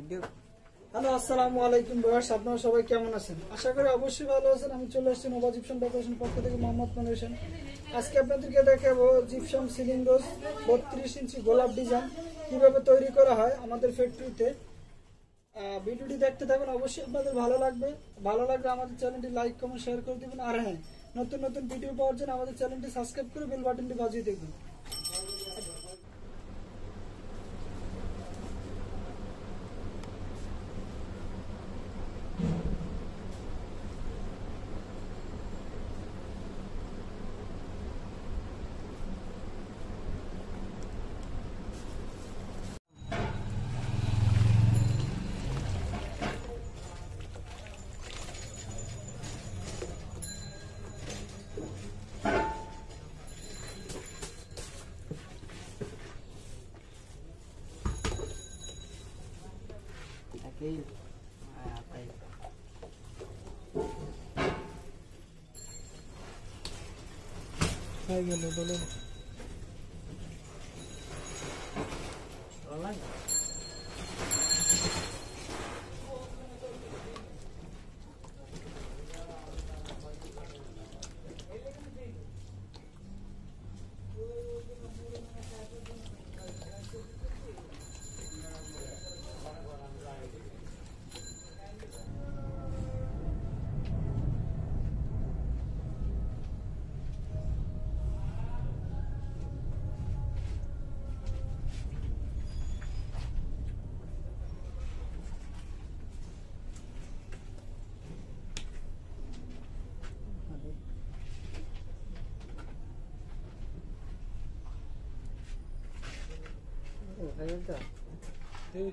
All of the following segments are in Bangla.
হ্যালো, আসসালামু আলাইকুম বয়স আপনারা সবাই কেমন আছেন? আশা করি অবশ্যই ভালো আছেন। আমি চলে আসছি নবাজ জিপসাম ডেকোরেশন পক্ষ থেকে মোহাম্মদ মনির হোসেন। আজকে আপনাদেরকে দেখাবো জিপসাম সিলিং রোজ বত্রিশ ইঞ্চি গোলাপ ডিজাইন কীভাবে তৈরি করা হয় আমাদের ফ্যাক্টরিতে ভিডিওটি দেখতে থাকুন। অবশ্যই আপনাদের ভালো লাগবে। ভালো লাগলে আমাদের চ্যানেলটি লাইক কমেন্ট শেয়ার করে দেবেন। আর হ্যাঁ নতুন নতুন ভিডিও পাওয়ার জন্য আমাদের চ্যানেলটি সাবস্ক্রাইব করে বেল বাটনটি বাজিয়ে দেখবেন। kil maatay ay gano'n ba rồi. wala 对了，对。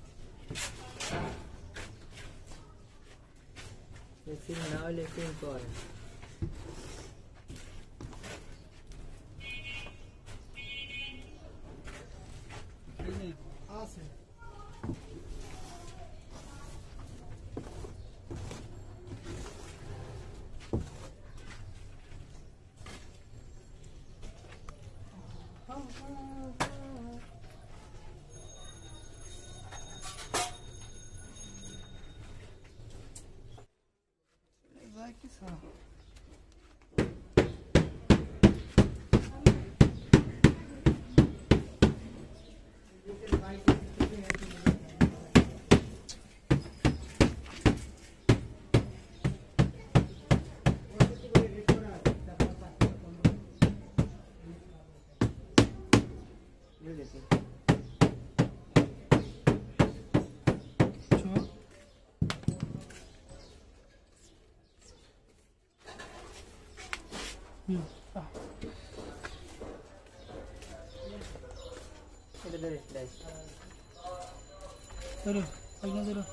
No final ele foi embora. Ah, sim. Oh, oh, oh. So Dulu, ayo dulu.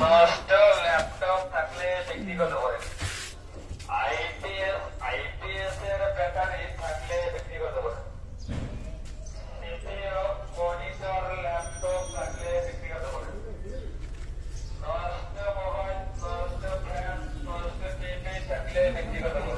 Master laptop ব্যক্তিগত ল্যাপটপ থাকলে ব্যক্তিগত নষ্ট মোবাইল নষ্ট ফ্যান নষ্ট টিভি থাকলে ব্যক্তিগত করেন